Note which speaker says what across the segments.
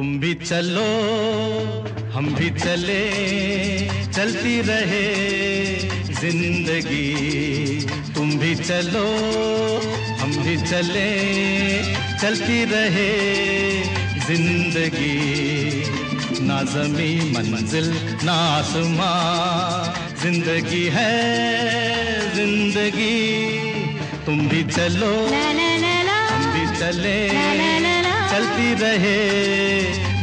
Speaker 1: भी चलो हम भी चले चलती रहे ज़िंदगी। तुम भी चलो हम भी चले चलती रहे ज़िंदगी। ना जमी मंजिल ना आसमां ज़िंदगी है ज़िंदगी। तुम भी चलो हम भी चले। चलती रहे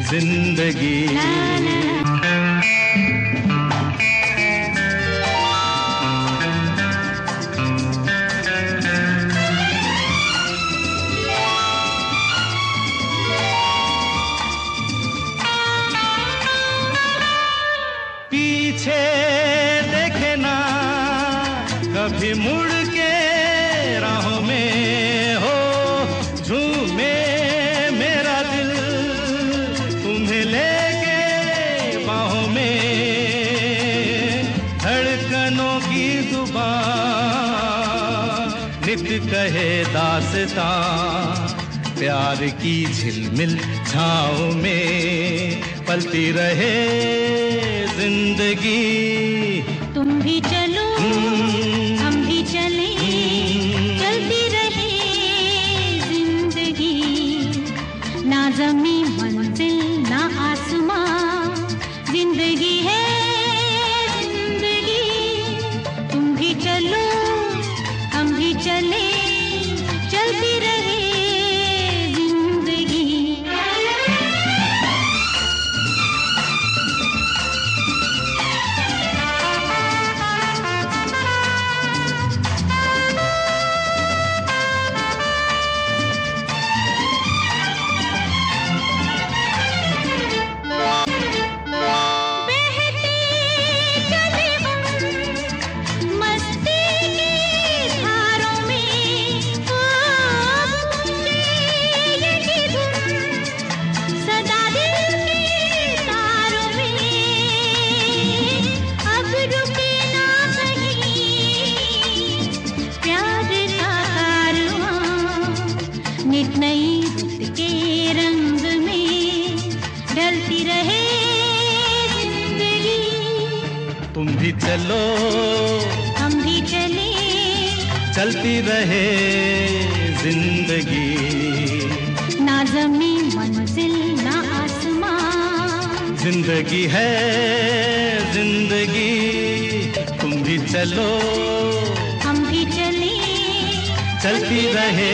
Speaker 1: ज़िंदगी। पीछे कभी मुड़ के राहों में। की ज़ुबान नित कहे दासता प्यार की झिलमिल छाओ में पलती रहे ज़िंदगी।
Speaker 2: तुम भी चलो हम भी चले चलती रहे ज़िंदगी। ना जमी ढलती रहे ज़िंदगी
Speaker 1: तुम भी चलो।
Speaker 2: हम भी चले।
Speaker 1: चलती रहे ज़िंदगी।
Speaker 2: ना जमी मंजिल ना आसमां
Speaker 1: ज़िंदगी है ज़िंदगी। तुम भी चलो।
Speaker 2: हम भी चले।
Speaker 1: चलती रहे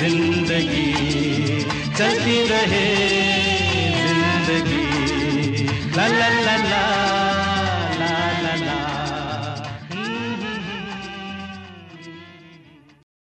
Speaker 1: ज़िंदगी। चलती रहे la la